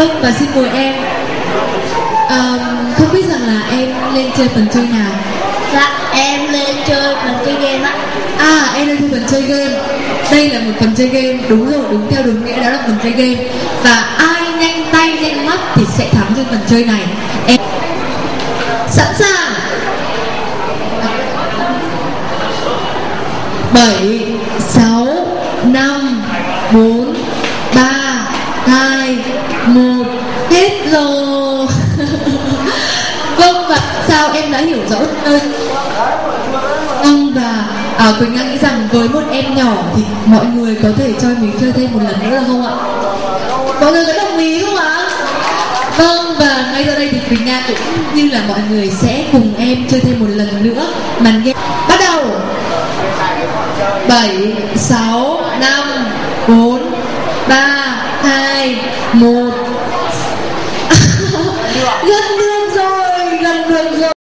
vâng và xin mời em. À, không biết rằng là em lên chơi phần chơi nào? Dạ em lên chơi phần chơi game á. À em lên chơi phần chơi game. Đây là một phần chơi game đúng rồi đúng theo đúng nghĩa đó là phần chơi game. Và ai nhanh tay nhanh mắt thì sẽ thắng trên phần chơi này. Em sẵn sàng. Bảy sáu năm bốn ba hai một hết rồi vâng và sao em đã hiểu rõ hơn vâng và à, Quỳnh Nga nghĩ rằng với một em nhỏ thì mọi người có thể cho mình chơi thêm một lần nữa được không ạ? Mọi người có đồng ý không ạ? Vâng và ngay sau đây thì Quỳnh Nga cũng như là mọi người sẽ cùng em chơi thêm một lần nữa màn game bắt đầu 7 6